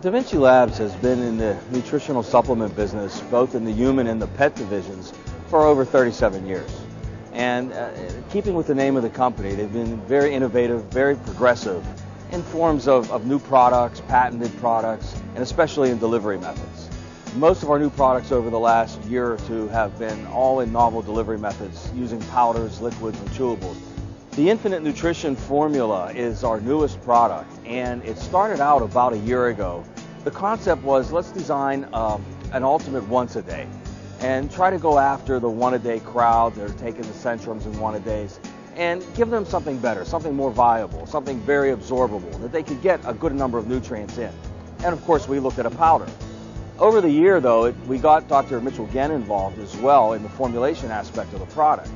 Da Vinci Labs has been in the nutritional supplement business, both in the human and the pet divisions, for over 37 years. And uh, keeping with the name of the company, they've been very innovative, very progressive in forms of, of new products, patented products, and especially in delivery methods. Most of our new products over the last year or two have been all in novel delivery methods using powders, liquids, and chewables. The Infinite Nutrition formula is our newest product, and it started out about a year ago. The concept was let's design um, an ultimate once a day and try to go after the one a day crowd that are taking the Centrums and one a days and give them something better, something more viable, something very absorbable that they could get a good number of nutrients in. And of course, we looked at a powder. Over the year, though, it, we got Dr. Mitchell Ghen involved as well in the formulation aspect of the product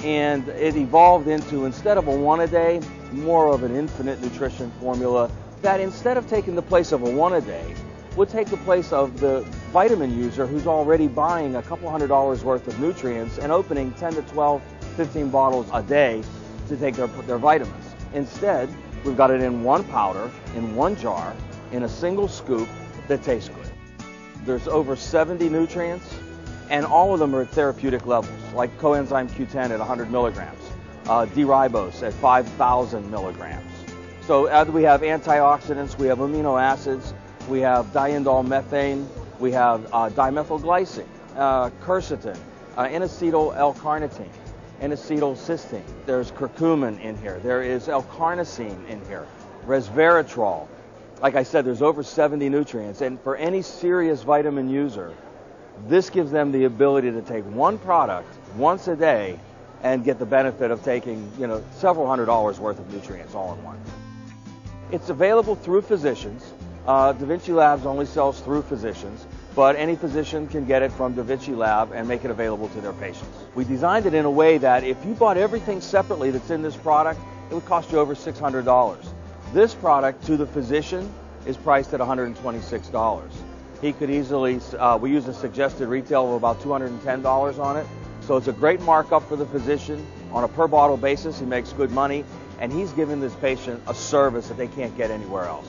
and it evolved into instead of a one a day, more of an infinite nutrition formula that instead of taking the place of a one a day, would take the place of the vitamin user who's already buying a couple hundred dollars worth of nutrients and opening 10 to 12, 15 bottles a day to take their, their vitamins. Instead, we've got it in one powder, in one jar, in a single scoop that tastes good. There's over 70 nutrients and all of them are at therapeutic levels, like coenzyme Q10 at 100 milligrams, uh, D-ribose at 5,000 milligrams. So uh, we have antioxidants, we have amino acids, we have diindole methane, we have uh, dimethylglycine, uh, quercetin, uh, N-acetyl L-carnitine, N-acetyl cysteine. There's curcumin in here. There is L-carnosine in here, resveratrol. Like I said, there's over 70 nutrients, and for any serious vitamin user, this gives them the ability to take one product once a day and get the benefit of taking, you know, several hundred dollars worth of nutrients all in one. It's available through physicians. Uh, da Vinci Labs only sells through physicians, but any physician can get it from Da Vinci Lab and make it available to their patients. We designed it in a way that if you bought everything separately that's in this product, it would cost you over $600. This product to the physician is priced at $126 he could easily, uh, we use a suggested retail of about $210 on it. So it's a great markup for the physician. On a per bottle basis, he makes good money, and he's giving this patient a service that they can't get anywhere else.